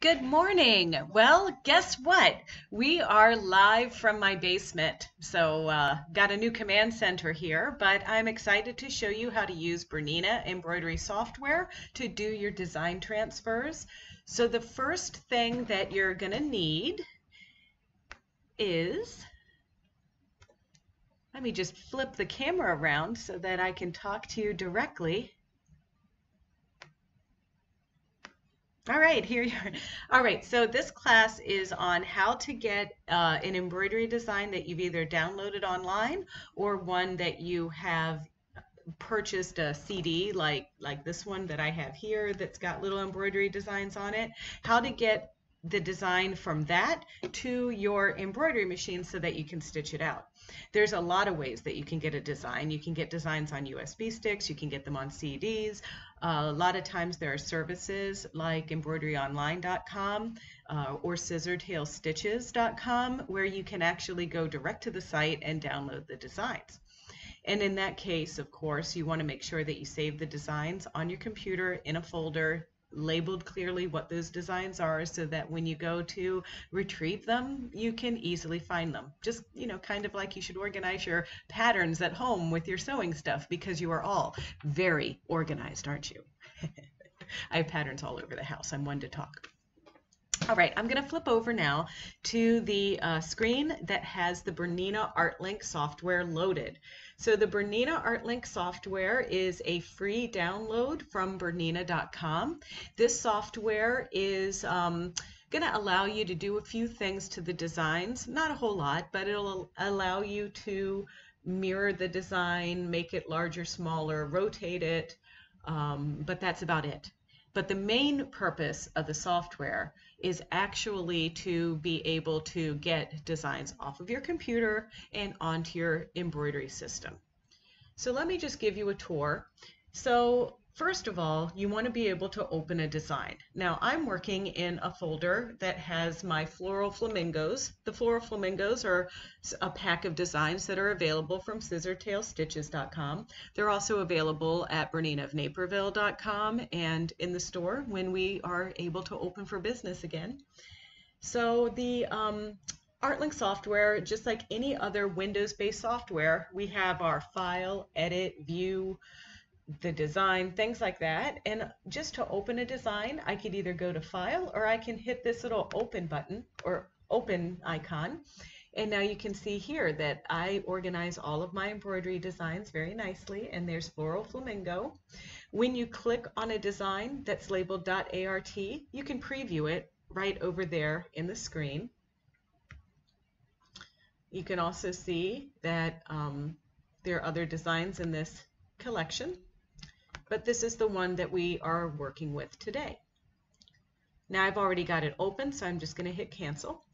Good morning. Well, guess what? We are live from my basement. So, uh, got a new command center here, but I'm excited to show you how to use Bernina embroidery software to do your design transfers. So, the first thing that you're going to need is let me just flip the camera around so that I can talk to you directly. All right, here you are. All right, so this class is on how to get uh, an embroidery design that you've either downloaded online or one that you have purchased a CD like like this one that I have here that's got little embroidery designs on it. How to get the design from that to your embroidery machine so that you can stitch it out. There's a lot of ways that you can get a design. You can get designs on USB sticks, you can get them on CDs. Uh, a lot of times there are services like embroideryonline.com uh, or scissortailstitches.com where you can actually go direct to the site and download the designs. And in that case, of course, you want to make sure that you save the designs on your computer in a folder labeled clearly what those designs are so that when you go to retrieve them, you can easily find them. Just, you know, kind of like you should organize your patterns at home with your sewing stuff because you are all very organized, aren't you? I have patterns all over the house. I'm one to talk. All right, I'm going to flip over now to the uh, screen that has the Bernina ArtLink software loaded. So the Bernina ArtLink software is a free download from Bernina.com. This software is um, going to allow you to do a few things to the designs, not a whole lot, but it'll allow you to mirror the design, make it larger, smaller, rotate it, um, but that's about it. But the main purpose of the software is actually to be able to get designs off of your computer and onto your embroidery system. So let me just give you a tour. So First of all, you want to be able to open a design. Now, I'm working in a folder that has my floral flamingos. The floral flamingos are a pack of designs that are available from scissortailstitches.com. They're also available at berninaofnaperville.com and in the store when we are able to open for business again. So the um, ArtLink software, just like any other Windows-based software, we have our File, Edit, View, the design, things like that. And just to open a design, I could either go to File or I can hit this little Open button or Open icon. And now you can see here that I organize all of my embroidery designs very nicely, and there's Floral Flamingo. When you click on a design that's labeled .art, you can preview it right over there in the screen. You can also see that um, there are other designs in this collection but this is the one that we are working with today. Now I've already got it open, so I'm just going to hit cancel.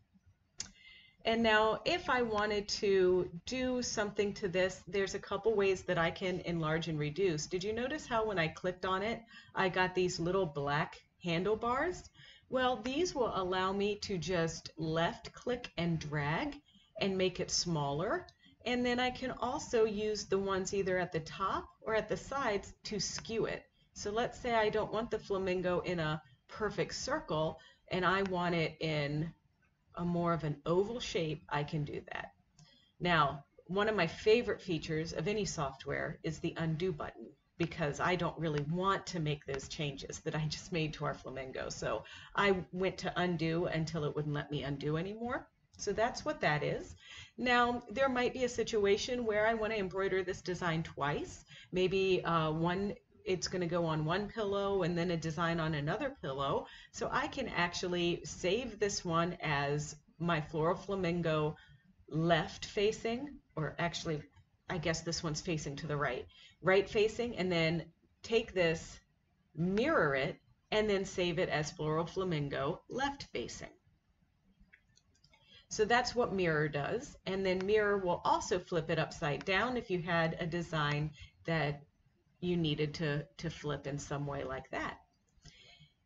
And now if I wanted to do something to this, there's a couple ways that I can enlarge and reduce. Did you notice how when I clicked on it, I got these little black handlebars? Well, these will allow me to just left click and drag and make it smaller and then I can also use the ones either at the top or at the sides to skew it. So let's say I don't want the flamingo in a perfect circle and I want it in a more of an oval shape, I can do that. Now, one of my favorite features of any software is the undo button because I don't really want to make those changes that I just made to our flamingo. So I went to undo until it wouldn't let me undo anymore. So that's what that is. Now, there might be a situation where I want to embroider this design twice. Maybe uh, one it's going to go on one pillow and then a design on another pillow. So I can actually save this one as my floral flamingo left facing, or actually, I guess this one's facing to the right, right facing, and then take this, mirror it, and then save it as floral flamingo left facing. So that's what mirror does. And then mirror will also flip it upside down if you had a design that you needed to, to flip in some way like that.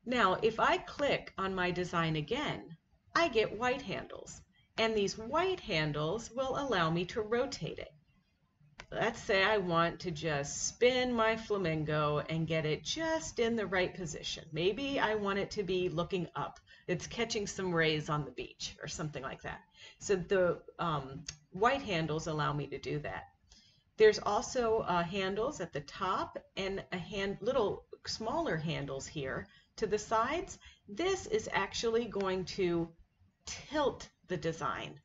Now, if I click on my design again, I get white handles. And these white handles will allow me to rotate it. let's say I want to just spin my flamingo and get it just in the right position. Maybe I want it to be looking up. It's catching some rays on the beach or something like that. So the um, white handles allow me to do that. There's also uh, handles at the top and a hand little smaller handles here to the sides. This is actually going to tilt the design.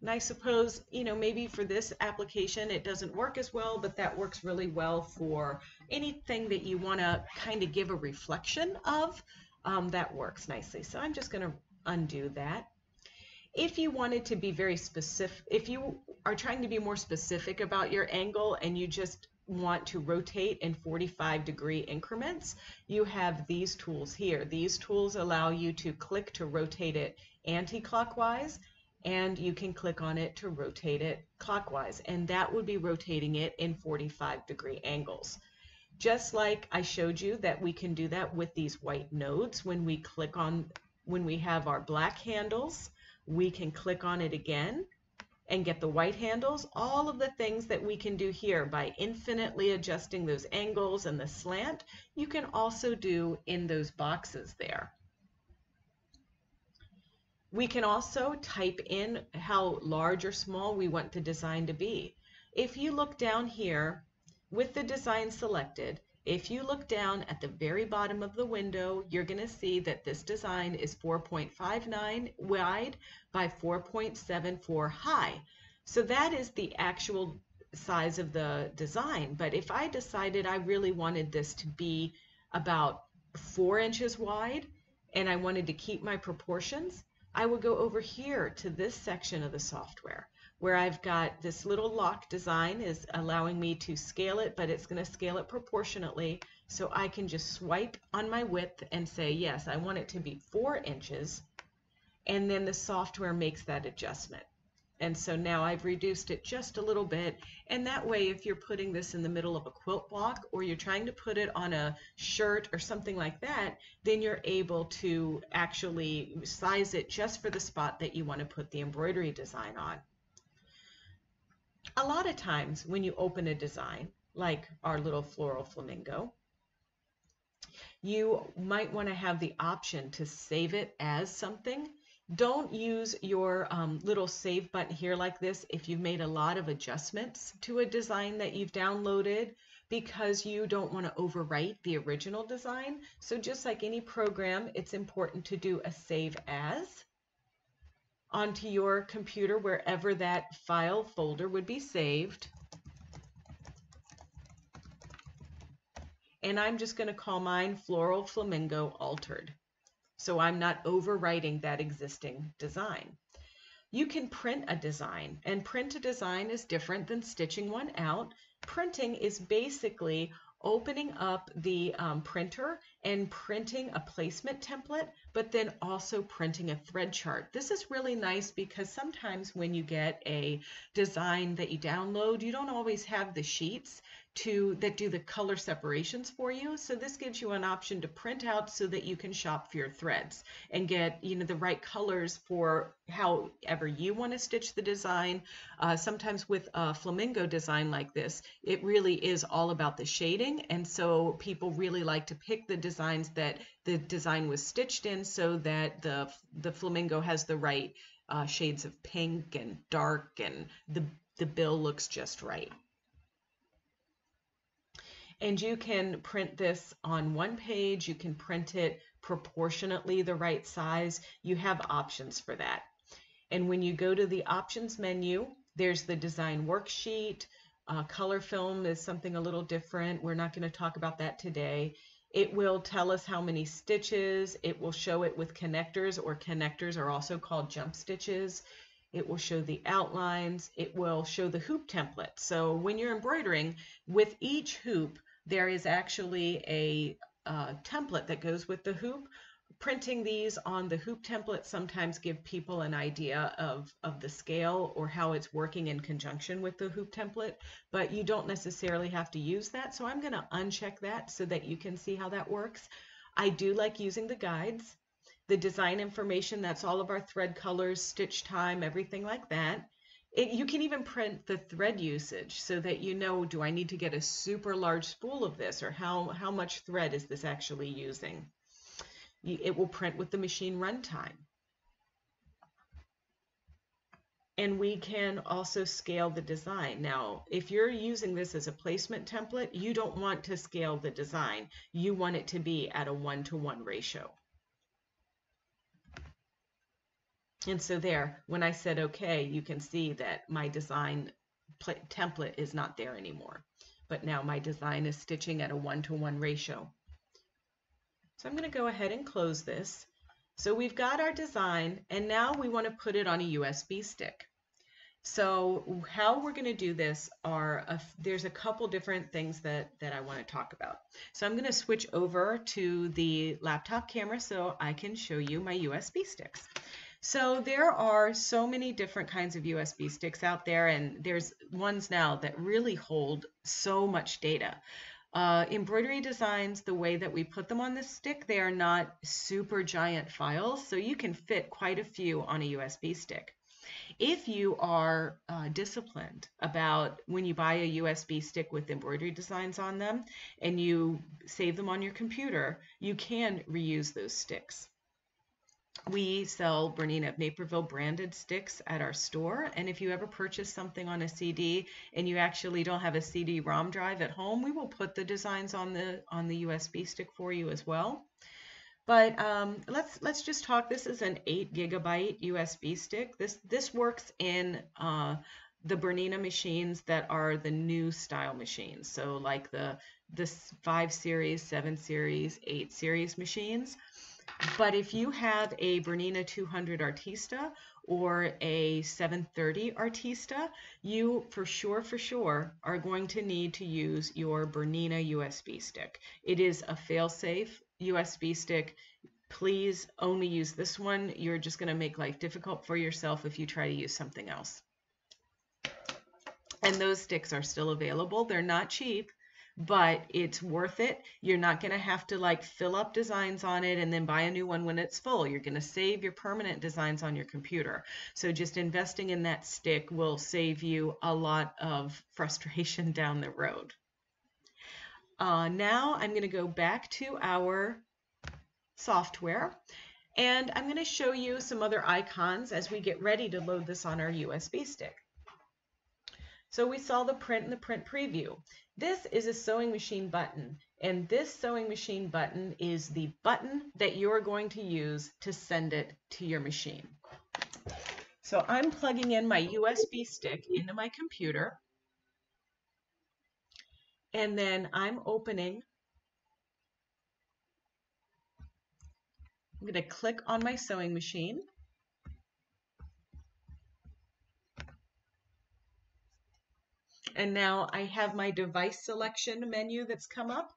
And I suppose, you know, maybe for this application it doesn't work as well, but that works really well for anything that you want to kind of give a reflection of. Um, that works nicely. So I'm just going to undo that. If you wanted to be very specific, if you are trying to be more specific about your angle and you just want to rotate in 45 degree increments, you have these tools here. These tools allow you to click to rotate it anti-clockwise and you can click on it to rotate it clockwise and that would be rotating it in 45 degree angles. Just like I showed you that we can do that with these white nodes when we click on when we have our black handles we can click on it again and get the white handles all of the things that we can do here by infinitely adjusting those angles and the slant you can also do in those boxes there we can also type in how large or small we want the design to be. If you look down here with the design selected, if you look down at the very bottom of the window, you're going to see that this design is 4.59 wide by 4.74 high. So that is the actual size of the design. But if I decided I really wanted this to be about four inches wide and I wanted to keep my proportions, I would go over here to this section of the software where I've got this little lock design is allowing me to scale it, but it's going to scale it proportionately. So I can just swipe on my width and say, yes, I want it to be four inches. And then the software makes that adjustment. And so now I've reduced it just a little bit. And that way, if you're putting this in the middle of a quilt block or you're trying to put it on a shirt or something like that, then you're able to actually size it just for the spot that you want to put the embroidery design on. A lot of times when you open a design, like our little floral flamingo, you might want to have the option to save it as something don't use your um, little save button here like this if you've made a lot of adjustments to a design that you've downloaded because you don't want to overwrite the original design. So just like any program, it's important to do a save as onto your computer wherever that file folder would be saved. And I'm just going to call mine Floral Flamingo Altered so I'm not overwriting that existing design. You can print a design, and print a design is different than stitching one out. Printing is basically opening up the um, printer and printing a placement template, but then also printing a thread chart. This is really nice because sometimes when you get a design that you download, you don't always have the sheets to that do the color separations for you. So this gives you an option to print out so that you can shop for your threads and get you know the right colors for however you want to stitch the design. Uh, sometimes with a flamingo design like this, it really is all about the shading, and so people really like to pick the designs that the design was stitched in so that the the flamingo has the right uh, shades of pink and dark and the the bill looks just right and you can print this on one page. You can print it proportionately the right size. You have options for that. And when you go to the options menu, there's the design worksheet. Uh, color film is something a little different. We're not going to talk about that today. It will tell us how many stitches. It will show it with connectors or connectors are also called jump stitches. It will show the outlines. It will show the hoop template. So when you're embroidering, with each hoop, there is actually a uh, template that goes with the hoop. Printing these on the hoop template sometimes give people an idea of, of the scale or how it's working in conjunction with the hoop template, but you don't necessarily have to use that. So I'm going to uncheck that so that you can see how that works. I do like using the guides. The design information, that's all of our thread colors, stitch time, everything like that. it, you can even print the thread usage so that you know, do I need to get a super large spool of this or how, how much thread is this actually using? It will print with the machine runtime. And we can also scale the design. Now, if you're using this as a placement template, you don't want to scale the design. You want it to be at a one-to-one -one ratio. And so there, when I said okay, you can see that my design template is not there anymore. But now my design is stitching at a one-to-one -one ratio. So I'm going to go ahead and close this. So we've got our design, and now we want to put it on a USB stick. So how we're going to do this are, a, there's a couple different things that, that I want to talk about. So I'm going to switch over to the laptop camera so I can show you my USB sticks. So there are so many different kinds of USB sticks out there, and there's ones now that really hold so much data. Uh, embroidery designs, the way that we put them on the stick, they are not super giant files, so you can fit quite a few on a USB stick. If you are uh, disciplined about when you buy a USB stick with embroidery designs on them and you save them on your computer, you can reuse those sticks. We sell Bernina of Naperville branded sticks at our store. And if you ever purchase something on a CD and you actually don't have a CD-ROM drive at home, we will put the designs on the on the USB stick for you as well. But um, let's let's just talk. This is an eight gigabyte USB stick. This this works in uh, the Bernina machines that are the new style machines. So like the the five series, seven series, eight series machines. But if you have a Bernina 200 Artista or a 730 Artista, you for sure, for sure, are going to need to use your Bernina USB stick. It is a fail-safe USB stick. Please only use this one. You're just going to make life difficult for yourself if you try to use something else. And those sticks are still available. They're not cheap but it's worth it. You're not going to have to like fill up designs on it and then buy a new one when it's full. You're going to save your permanent designs on your computer. So just investing in that stick will save you a lot of frustration down the road. Uh, now I'm going to go back to our software and I'm going to show you some other icons as we get ready to load this on our USB stick. So we saw the print and the print preview. This is a sewing machine button, and this sewing machine button is the button that you're going to use to send it to your machine. So I'm plugging in my USB stick into my computer, and then I'm opening I'm going to click on my sewing machine. And now I have my device selection menu that's come up.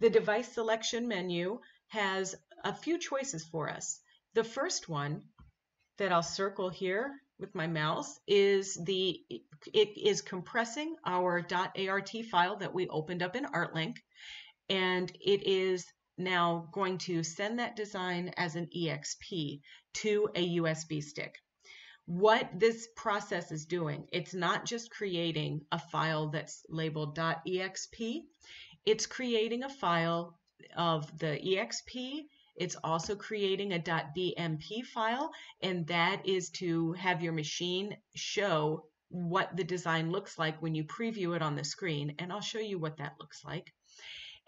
The device selection menu has a few choices for us. The first one that I'll circle here with my mouse is the it is compressing our .art file that we opened up in ArtLink and it is now going to send that design as an EXP to a USB stick what this process is doing. It's not just creating a file that's labeled .exp. It's creating a file of the exp. It's also creating a .bmp file, and that is to have your machine show what the design looks like when you preview it on the screen, and I'll show you what that looks like.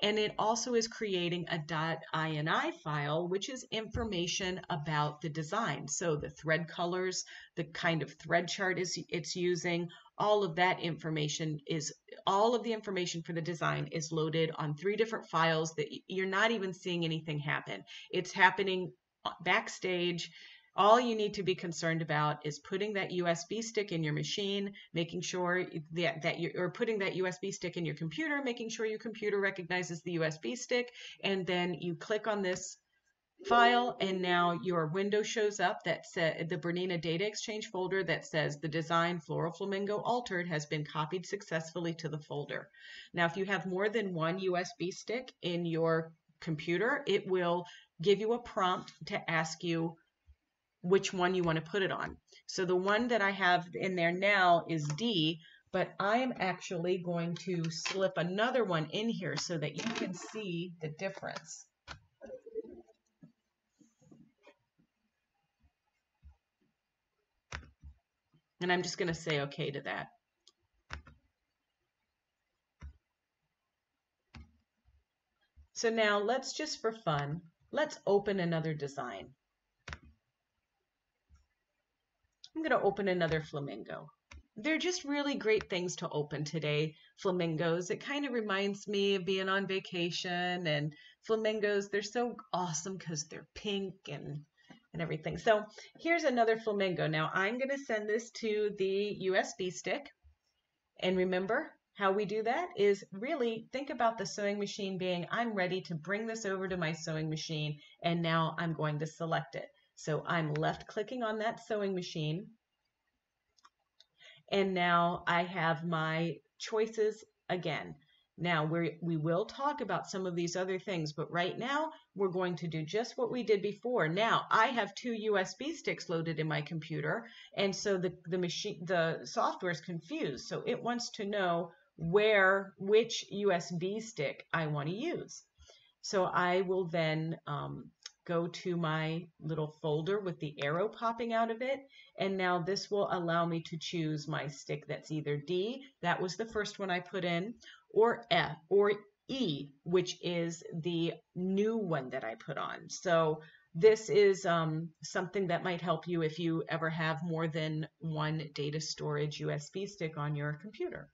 And it also is creating a .ini file, which is information about the design. So the thread colors, the kind of thread chart is it's using, all of that information is, all of the information for the design is loaded on three different files that you're not even seeing anything happen. It's happening uh, backstage all you need to be concerned about is putting that USB stick in your machine, making sure that, that you're or putting that USB stick in your computer, making sure your computer recognizes the USB stick, and then you click on this file and now your window shows up that said the Bernina data exchange folder that says the design floral flamingo altered has been copied successfully to the folder. Now if you have more than one USB stick in your computer, it will give you a prompt to ask you which one you want to put it on. So the one that I have in there now is D, but I am actually going to slip another one in here so that you can see the difference. And I'm just going to say okay to that. So now let's just for fun, let's open another design. I'm going to open another flamingo. They're just really great things to open today, flamingos. It kind of reminds me of being on vacation and flamingos, they're so awesome because they're pink and and everything. So here's another flamingo. Now I'm going to send this to the USB stick. And remember, how we do that is really think about the sewing machine being, I'm ready to bring this over to my sewing machine, and now I'm going to select it. So I'm left clicking on that sewing machine, and now I have my choices again. Now, we we will talk about some of these other things, but right now we're going to do just what we did before. Now, I have two USB sticks loaded in my computer, and so the, the machine, the software is confused. So it wants to know where, which USB stick I want to use. So I will then um, go to my little folder with the arrow popping out of it. And now this will allow me to choose my stick that's either D, that was the first one I put in, or F or E, which is the new one that I put on. So this is um, something that might help you if you ever have more than one data storage USB stick on your computer.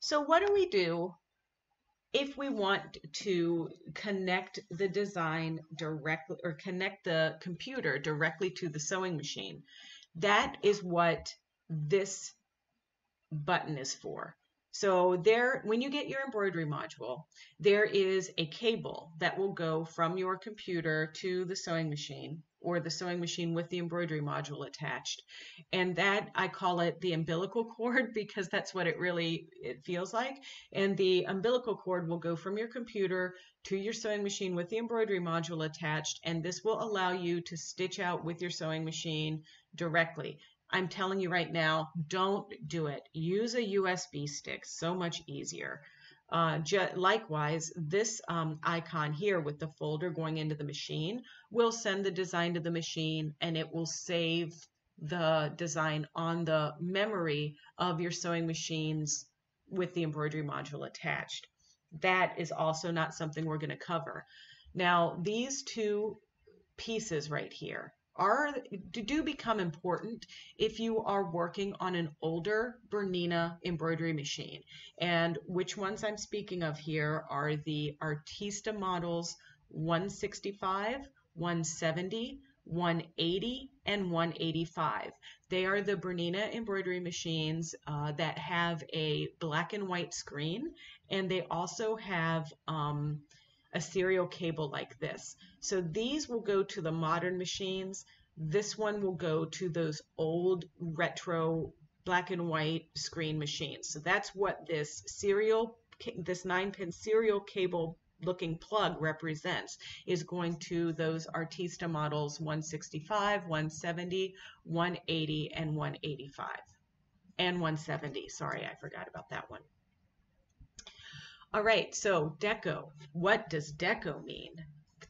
So what do we do if we want to connect the design directly or connect the computer directly to the sewing machine? That is what this button is for. So there, when you get your embroidery module, there is a cable that will go from your computer to the sewing machine or the sewing machine with the embroidery module attached. And that I call it the umbilical cord because that's what it really it feels like. And the umbilical cord will go from your computer to your sewing machine with the embroidery module attached and this will allow you to stitch out with your sewing machine directly. I'm telling you right now, don't do it. Use a USB stick, so much easier. Uh, likewise, this um, icon here with the folder going into the machine will send the design to the machine and it will save the design on the memory of your sewing machines with the embroidery module attached. That is also not something we're going to cover. Now, these two pieces right here, are do become important if you are working on an older Bernina embroidery machine. And which ones I'm speaking of here are the Artista models 165, 170, 180 and 185. They are the Bernina embroidery machines uh, that have a black and white screen and they also have um, a serial cable like this. So these will go to the modern machines. This one will go to those old retro black and white screen machines. So that's what this serial, this nine pin serial cable looking plug represents is going to those Artista models 165, 170, 180, and 185. And 170, sorry, I forgot about that one. All right, so deco. What does deco mean?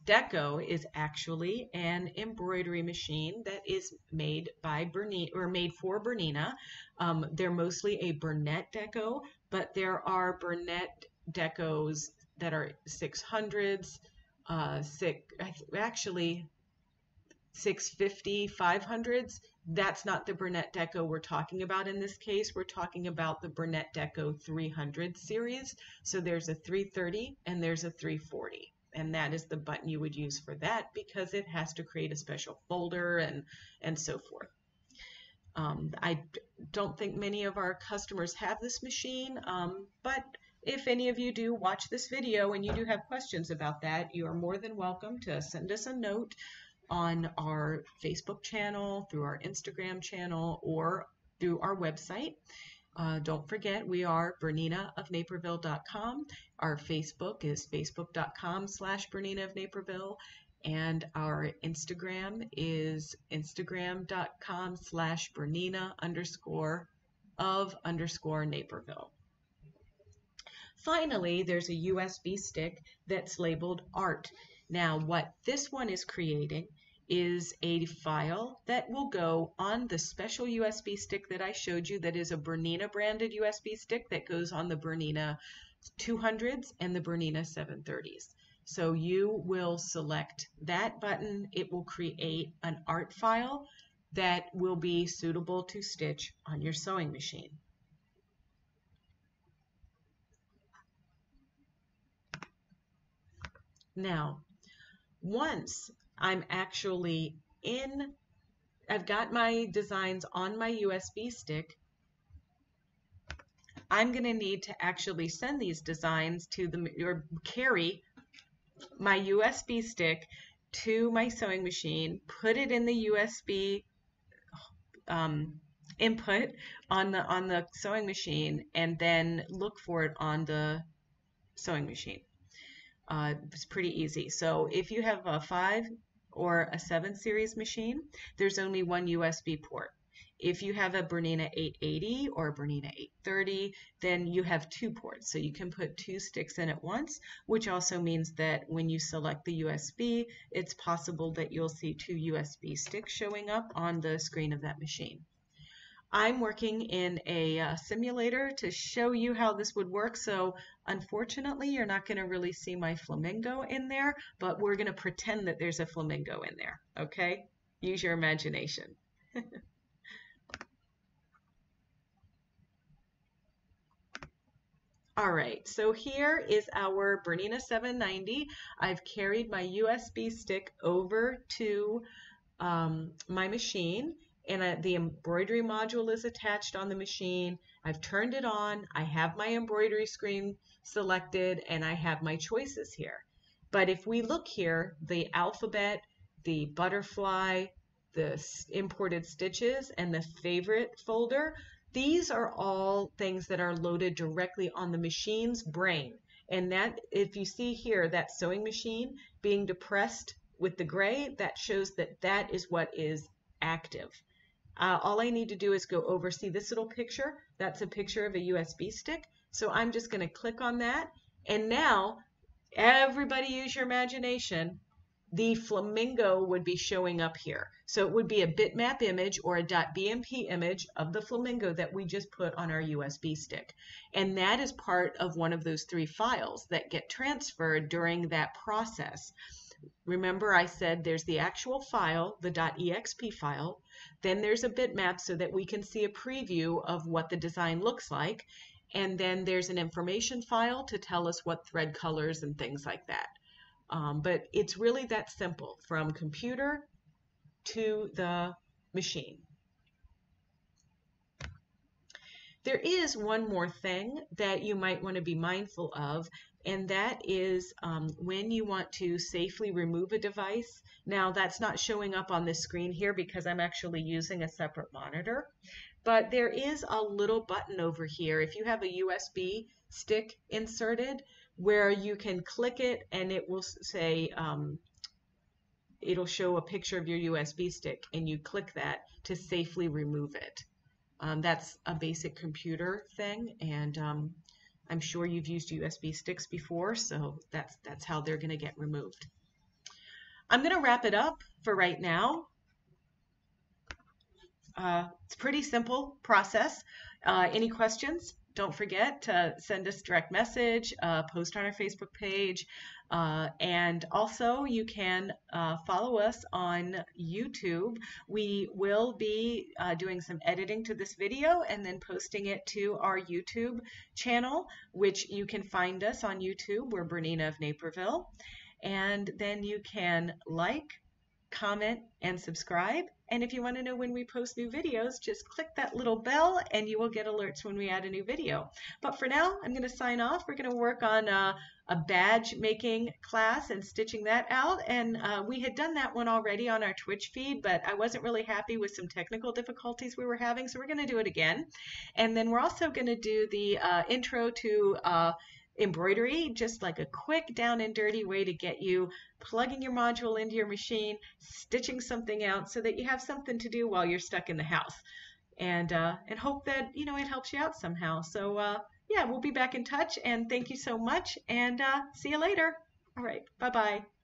Deco is actually an embroidery machine that is made by Bernina or made for Bernina. Um, they're mostly a Bernette deco, but there are Bernette decos that are 600s, uh, six, actually 650, 500s. That's not the Bernette Deco we're talking about in this case. We're talking about the Bernette Deco 300 series. So there's a 330 and there's a 340 and that is the button you would use for that because it has to create a special folder and and so forth. Um, I don't think many of our customers have this machine, um, but if any of you do watch this video and you do have questions about that, you are more than welcome to send us a note on our Facebook channel, through our Instagram channel, or through our website. Uh, don't forget, we are Bernina of Naperville.com. Our Facebook is facebook.com slash Bernina of Naperville. And our Instagram is instagram.com slash Bernina underscore of underscore Naperville. Finally, there's a USB stick that's labeled art. Now, what this one is creating is a file that will go on the special USB stick that I showed you that is a Bernina branded USB stick that goes on the Bernina 200s and the Bernina 730s. So you will select that button. It will create an art file that will be suitable to stitch on your sewing machine. Now, once I'm actually in, I've got my designs on my USB stick, I'm going to need to actually send these designs to the, or carry my USB stick to my sewing machine, put it in the USB um, input on the on the sewing machine, and then look for it on the sewing machine. Uh, it's pretty easy. So if you have a 5 or a 7 series machine, there's only one USB port. If you have a Bernina 880 or a Bernina 830, then you have two ports. So you can put two sticks in at once, which also means that when you select the USB, it's possible that you'll see two USB sticks showing up on the screen of that machine. I'm working in a uh, simulator to show you how this would work. So unfortunately, you're not going to really see my flamingo in there, but we're going to pretend that there's a flamingo in there. Okay? Use your imagination. All right, so here is our Bernina 790. I've carried my USB stick over to um, my machine and uh, the embroidery module is attached on the machine. I've turned it on. I have my embroidery screen selected and I have my choices here. But if we look here, the alphabet, the butterfly, the imported stitches, and the favorite folder, these are all things that are loaded directly on the machine's brain. And that, if you see here, that sewing machine being depressed with the gray, that shows that that is what is active. Uh, all I need to do is go over, see this little picture? That's a picture of a USB stick. So I'm just going to click on that. And now, everybody use your imagination. The flamingo would be showing up here. So it would be a bitmap image or a .bmp image of the flamingo that we just put on our USB stick. And that is part of one of those three files that get transferred during that process. Remember I said there's the actual file, the .exp file, then there's a bitmap so that we can see a preview of what the design looks like, and then there's an information file to tell us what thread colors and things like that. Um, but it's really that simple from computer to the machine. There is one more thing that you might want to be mindful of, and that is um, when you want to safely remove a device. Now that's not showing up on the screen here because I'm actually using a separate monitor, but there is a little button over here. If you have a USB stick inserted where you can click it and it will say, um, it'll show a picture of your USB stick and you click that to safely remove it. Um, that's a basic computer thing and um, I'm sure you've used USB sticks before, so that's, that's how they're going to get removed. I'm going to wrap it up for right now. Uh, it's a pretty simple process. Uh, any questions? Don't forget to send us direct message, uh, post on our Facebook page, uh, and also you can uh, follow us on YouTube. We will be uh, doing some editing to this video and then posting it to our YouTube channel, which you can find us on YouTube. We're Bernina of Naperville. And then you can like, comment, and subscribe. And if you want to know when we post new videos, just click that little bell and you will get alerts when we add a new video. But for now, I'm going to sign off. We're going to work on uh, a badge making class and stitching that out. And uh, we had done that one already on our Twitch feed, but I wasn't really happy with some technical difficulties we were having. So we're going to do it again. And then we're also going to do the uh, intro to uh, embroidery, just like a quick down and dirty way to get you plugging your module into your machine, stitching something out so that you have something to do while you're stuck in the house. And, uh, and hope that, you know, it helps you out somehow. So, uh, yeah, we'll be back in touch. And thank you so much. And uh, see you later. All right. Bye bye.